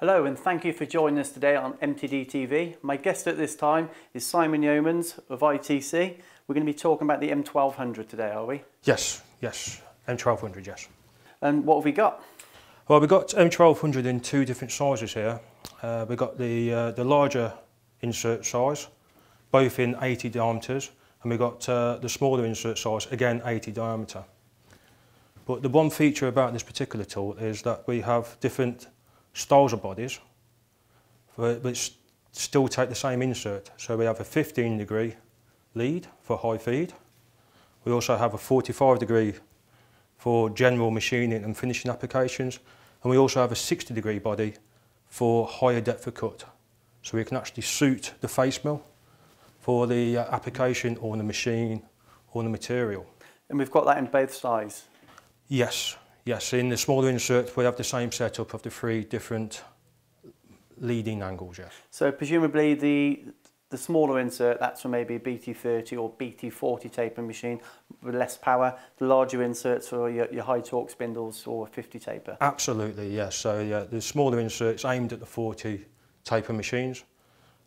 Hello and thank you for joining us today on MTD TV. My guest at this time is Simon Yeomans of ITC. We're going to be talking about the M1200 today, are we? Yes, yes, M1200, yes. And what have we got? Well, we've got M1200 in two different sizes here. Uh, we've got the, uh, the larger insert size, both in 80 diameters, and we've got uh, the smaller insert size, again 80 diameter. But the one feature about this particular tool is that we have different styles of bodies, which still take the same insert. So we have a 15 degree lead for high feed. We also have a 45 degree for general machining and finishing applications. And we also have a 60 degree body for higher depth of cut. So we can actually suit the face mill for the uh, application or the machine or the material. And we've got that in both sizes? Yes, Yes, in the smaller insert, we have the same setup of the three different leading angles, yes. So presumably the the smaller insert, that's for maybe a BT30 or BT40 tapering machine with less power. The larger inserts for your, your high torque spindles or 50 taper. Absolutely, yes. So yeah, the smaller inserts aimed at the 40 taper machines.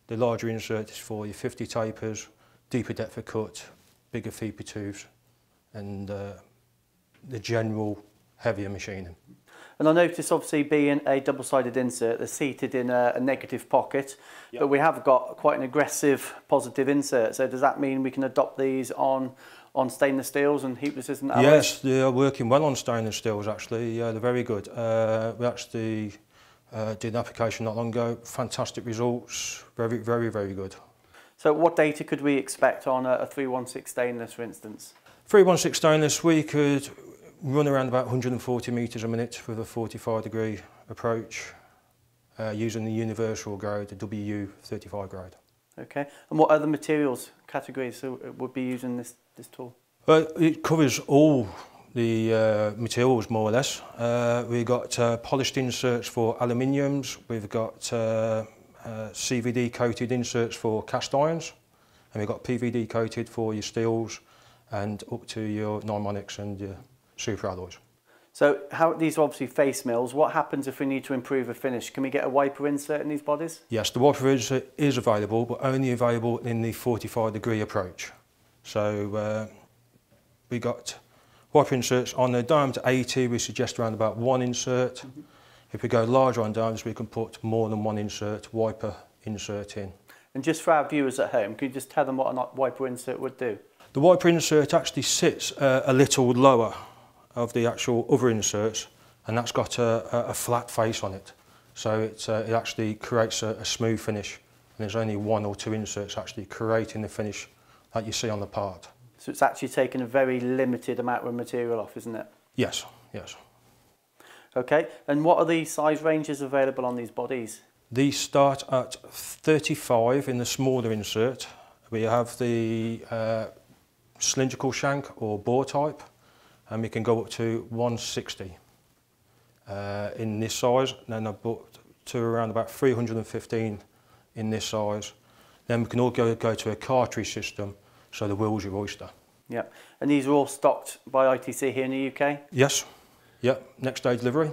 The larger insert is for your 50 tapers, deeper depth of cut, bigger feed tubes, and uh, the general heavier machining. And I notice, obviously, being a double-sided insert, they're seated in a, a negative pocket, yep. but we have got quite an aggressive positive insert. So does that mean we can adopt these on on stainless steels and heat resistant alloys? Yes, they are working well on stainless steels, actually. Yeah, they're very good. Uh, we actually uh, did an application not long ago. Fantastic results. Very, very, very good. So what data could we expect on a, a 316 stainless, for instance? 316 stainless, we could run around about 140 metres a minute with a 45 degree approach uh, using the universal grade, the WU35 grade. Okay, and what other materials categories would be using this, this tool? Uh, it covers all the uh, materials more or less. Uh, we've got uh, polished inserts for aluminiums, we've got uh, uh, CVD coated inserts for cast irons, and we've got PVD coated for your steels and up to your Nimonics and your super alloys. So how these are obviously face mills. What happens if we need to improve a finish? Can we get a wiper insert in these bodies? Yes, the wiper insert is available, but only available in the 45 degree approach. So uh, we got wiper inserts on the diameter 80, we suggest around about one insert. Mm -hmm. If we go larger on diameters, we can put more than one insert, wiper insert in. And just for our viewers at home, can you just tell them what a wiper insert would do? The wiper insert actually sits uh, a little lower of the actual other inserts and that's got a, a, flat face on it. So it, uh, it actually creates a, a smooth finish and there's only one or two inserts actually creating the finish that you see on the part. So it's actually taken a very limited amount of material off, isn't it? Yes, yes. Okay, and what are the size ranges available on these bodies? These start at 35 in the smaller insert. We have the uh, cylindrical shank or bore type and we can go up to 160 uh, in this size. Then I've put to around about 315 in this size. Then we can all go go to a cartridge system, so the wheel's your oyster. Yeah, and these are all stocked by ITC here in the UK? Yes, yep, next day delivery.